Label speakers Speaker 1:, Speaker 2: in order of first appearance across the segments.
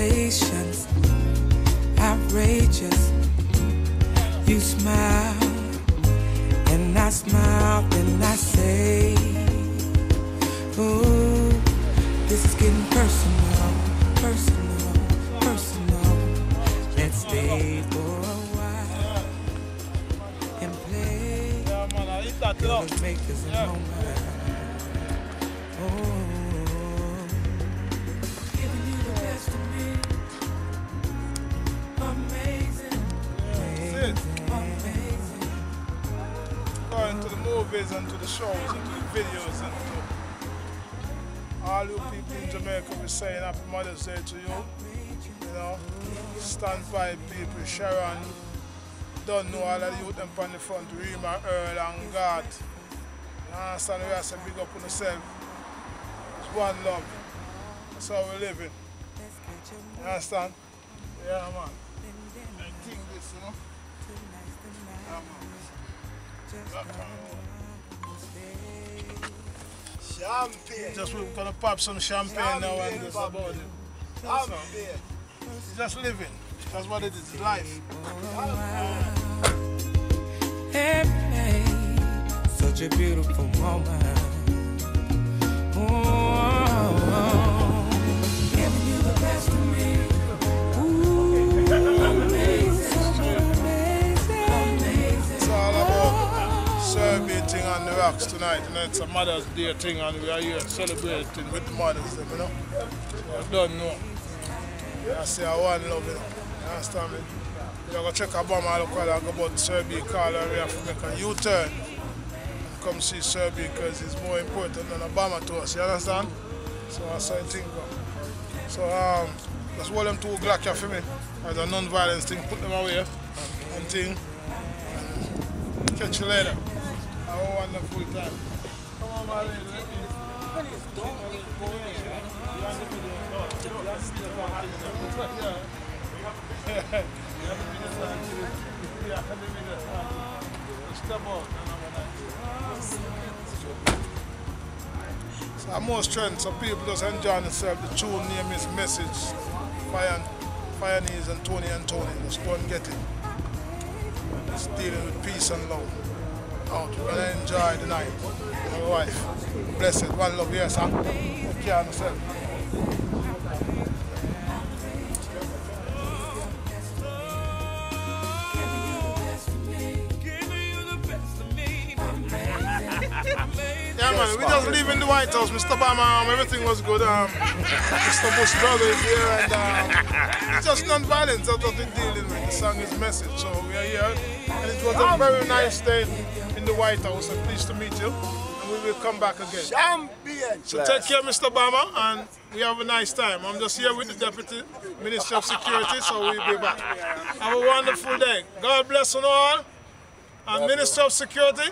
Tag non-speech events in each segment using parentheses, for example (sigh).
Speaker 1: sensations, outrageous. You smile, and I
Speaker 2: smile, and I say, Ooh, this
Speaker 1: is getting personal, personal,
Speaker 2: personal.
Speaker 1: Let's stay for a while and play. Girl, make
Speaker 2: this a
Speaker 1: moment.
Speaker 2: Oh. To the movies and to the shows and to the videos and to all you people in Jamaica, we're saying Happy Mother's Day to you. You know, stand by people, Sharon, don't know all of the youth them on the front, Rima, Earl and God. You understand? We have to big up on yourself. It's one love. That's how we're living. You understand? Yeah, man. I think this, you know. Yeah, man.
Speaker 3: Champagne.
Speaker 2: Just we're gonna pop some champagne now and just about it.
Speaker 3: Champagne.
Speaker 2: Just living. That's what it is. Life.
Speaker 1: Hey, hey, such a beautiful moment.
Speaker 2: Tonight. Know, it's a Mother's Day thing and we are here celebrating with the mothers, you know. So I don't know. I say I want love, you know. You understand me? You go check a bomb and go about Serbia call and we have to make a U-turn and come see Serbia because it's more important than Obama to us, you understand? So that's how I think. So um, just hold them two Glock here for me as a non-violence thing, put them away and thing. And catch you later. Have a wonderful time. Come on, lady. let me- You want the video? No, you want the video? Yeah. You have to be the video, sir. Yeah, the video, sir. Step out. So I'm more strength, so people just enjoy themselves. The tune name is Message. Fire, Pioneers and Tony and Tony. Just go and get it. It's dealing with peace and love. Out. We're gonna enjoy the night. My wife. Blessed. One love, yes, sir. Take care of yourself. Yeah, man, we just leaving the White House. Mr. Obama, um, everything was good. Um, Mr. Bush brother is here, and um, it's just non-violence. That's what we're dealing with. The song is message. So we are here, and it was a very nice day in the White House. I'm pleased to meet you, and we will come back again.
Speaker 3: Champagne.
Speaker 2: So take care, Mr. Obama, and we have a nice time. I'm just here with the Deputy Minister of Security, so we'll be back. Have a wonderful day. God bless you all. And Minister of Security.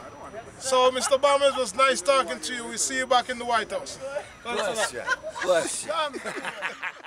Speaker 2: So, Mr. Obama, it was nice talking to you. We'll see you back in the White House. God bless you.
Speaker 3: Bless you. Bless you. (laughs)